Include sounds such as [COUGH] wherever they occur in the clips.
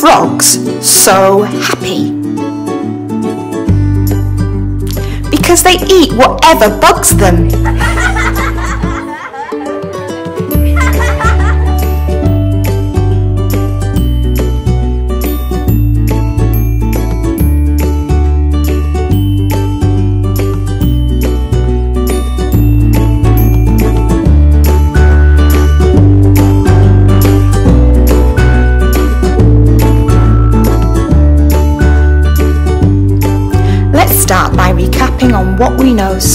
frogs so happy? Because they eat whatever bugs them. [LAUGHS]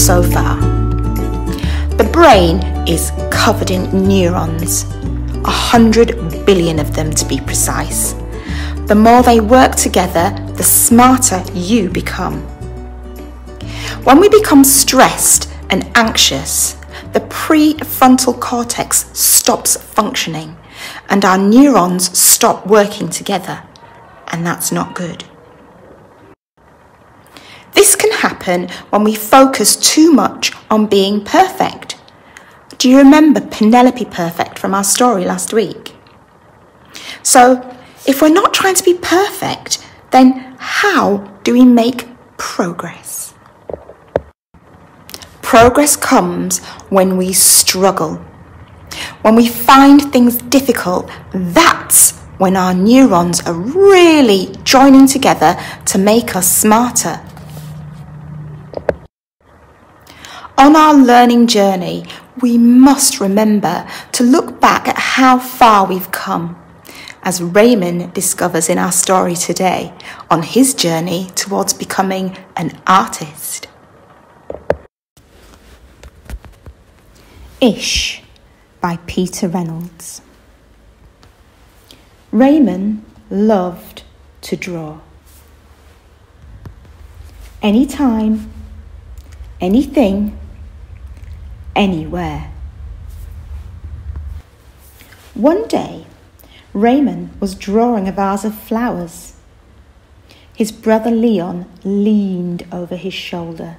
so far. The brain is covered in neurons, a hundred billion of them to be precise. The more they work together, the smarter you become. When we become stressed and anxious, the prefrontal cortex stops functioning and our neurons stop working together, and that's not good. This can happen when we focus too much on being perfect. Do you remember Penelope Perfect from our story last week? So, if we're not trying to be perfect, then how do we make progress? Progress comes when we struggle. When we find things difficult, that's when our neurons are really joining together to make us smarter. On our learning journey, we must remember to look back at how far we've come, as Raymond discovers in our story today on his journey towards becoming an artist. Ish by Peter Reynolds. Raymond loved to draw. Anytime, anything, anywhere. One day, Raymond was drawing a vase of flowers. His brother Leon leaned over his shoulder.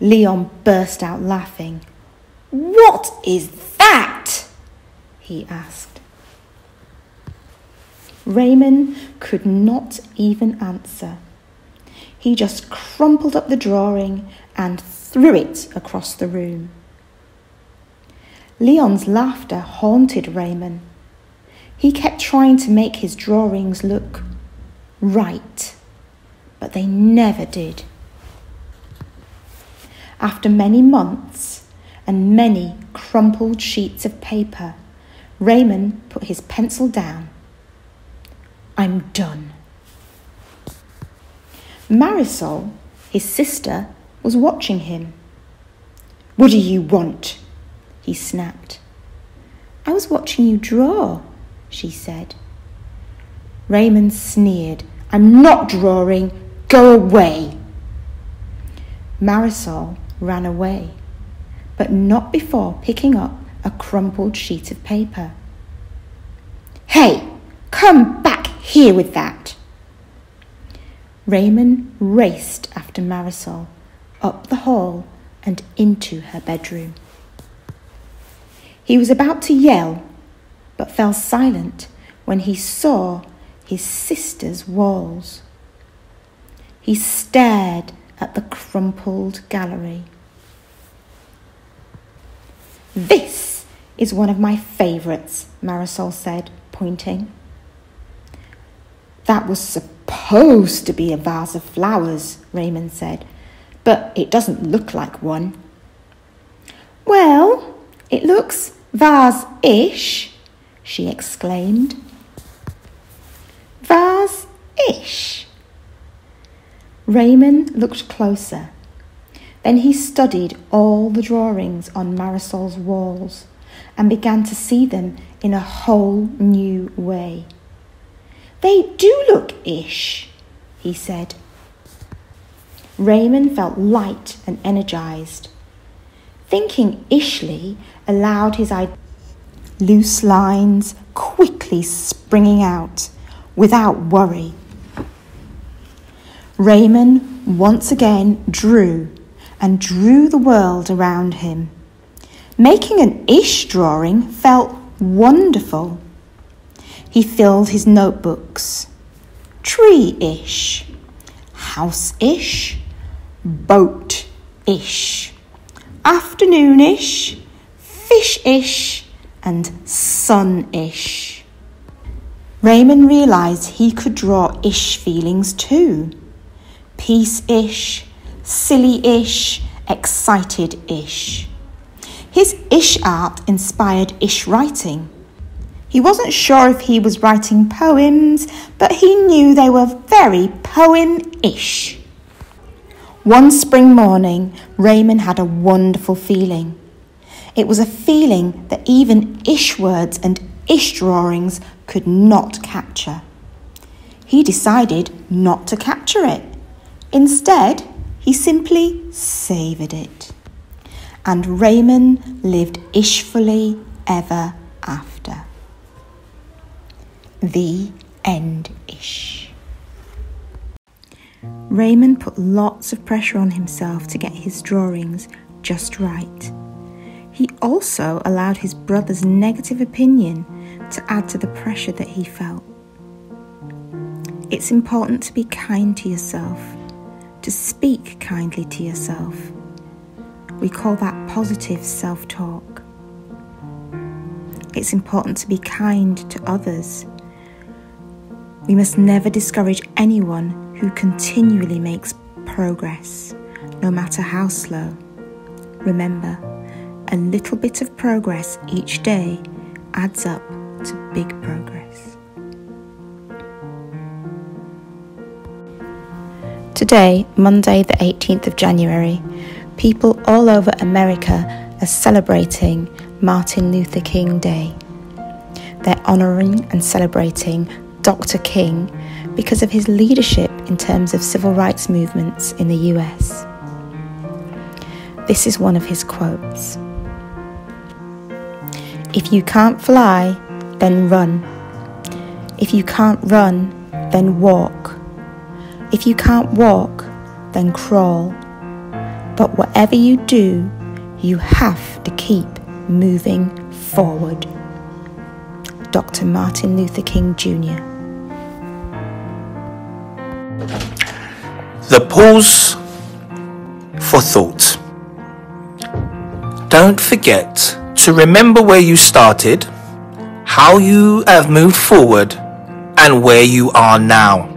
Leon burst out laughing. What is that? he asked. Raymond could not even answer. He just crumpled up the drawing and threw it across the room. Leon's laughter haunted Raymond. He kept trying to make his drawings look right, but they never did. After many months and many crumpled sheets of paper, Raymond put his pencil down. I'm done. Marisol, his sister, was watching him. What do you want? he snapped. I was watching you draw, she said. Raymond sneered. I'm not drawing. Go away. Marisol ran away, but not before picking up a crumpled sheet of paper. Hey, come back here with that. Raymond raced after Marisol up the hall and into her bedroom. He was about to yell, but fell silent when he saw his sister's walls. He stared at the crumpled gallery. This is one of my favourites, Marisol said, pointing. That was supposed to be a vase of flowers, Raymond said, but it doesn't look like one. Well, it looks vase ish, she exclaimed. Vase ish. Raymond looked closer. Then he studied all the drawings on Marisol's walls and began to see them in a whole new way. They do look ish, he said. Raymond felt light and energized. Thinking ishly allowed his loose lines quickly springing out without worry. Raymond once again drew and drew the world around him. Making an ish drawing felt wonderful. he filled his notebooks. Tree-ish, house-ish, boat-ish, afternoon-ish, fish-ish, and sun-ish. Raymond realised he could draw ish feelings too. Peace-ish, silly-ish, excited-ish. His ish art inspired ish writing. He wasn't sure if he was writing poems, but he knew they were very poem-ish. One spring morning, Raymond had a wonderful feeling. It was a feeling that even ish words and ish drawings could not capture. He decided not to capture it. Instead, he simply savoured it. And Raymond lived ishfully ever after. The end ish. Raymond put lots of pressure on himself to get his drawings just right. He also allowed his brother's negative opinion to add to the pressure that he felt. It's important to be kind to yourself, to speak kindly to yourself. We call that positive self talk. It's important to be kind to others. We must never discourage anyone who continually makes progress, no matter how slow. Remember, a little bit of progress each day adds up to big progress. Today, Monday, the 18th of January, people all over America are celebrating Martin Luther King Day. They're honouring and celebrating Dr. King because of his leadership in terms of civil rights movements in the US. This is one of his quotes. If you can't fly, then run. If you can't run, then walk. If you can't walk, then crawl. But whatever you do, you have to keep moving forward. Dr. Martin Luther King Jr. The pause for thought. Don't forget to remember where you started, how you have moved forward, and where you are now.